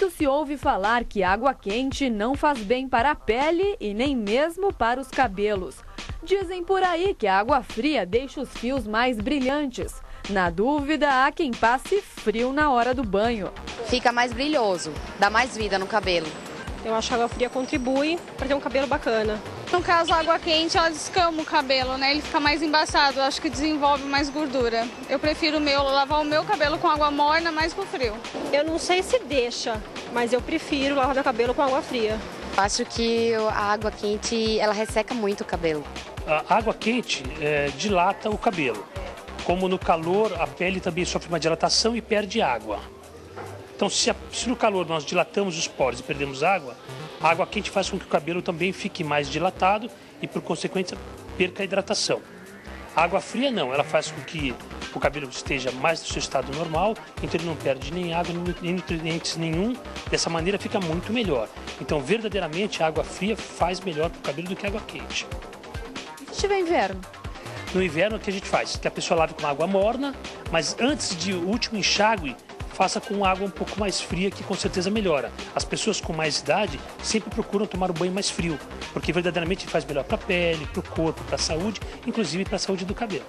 Muito se ouve falar que água quente não faz bem para a pele e nem mesmo para os cabelos. Dizem por aí que a água fria deixa os fios mais brilhantes. Na dúvida, há quem passe frio na hora do banho. Fica mais brilhoso, dá mais vida no cabelo. Eu acho que a água fria contribui para ter um cabelo bacana. No caso, a água quente, ela descama o cabelo, né? Ele fica mais embaçado, acho que desenvolve mais gordura. Eu prefiro o meu, lavar o meu cabelo com água morna, mais pro frio. Eu não sei se deixa, mas eu prefiro lavar meu cabelo com água fria. Acho que a água quente, ela resseca muito o cabelo. A água quente é, dilata o cabelo. Como no calor, a pele também sofre uma dilatação e perde água. Então, se, a, se no calor nós dilatamos os poros e perdemos água, a água quente faz com que o cabelo também fique mais dilatado e, por consequência, perca a hidratação. A água fria não, ela faz com que o cabelo esteja mais no seu estado normal, então ele não perde nem água, nem nutrientes nenhum. Dessa maneira fica muito melhor. Então, verdadeiramente, a água fria faz melhor para o cabelo do que a água quente. E se tiver inverno? No inverno, o que a gente faz? Que a pessoa lave com água morna, mas antes de o último enxágue, faça com água um pouco mais fria, que com certeza melhora. As pessoas com mais idade sempre procuram tomar o banho mais frio, porque verdadeiramente faz melhor para a pele, para o corpo, para a saúde, inclusive para a saúde do cabelo.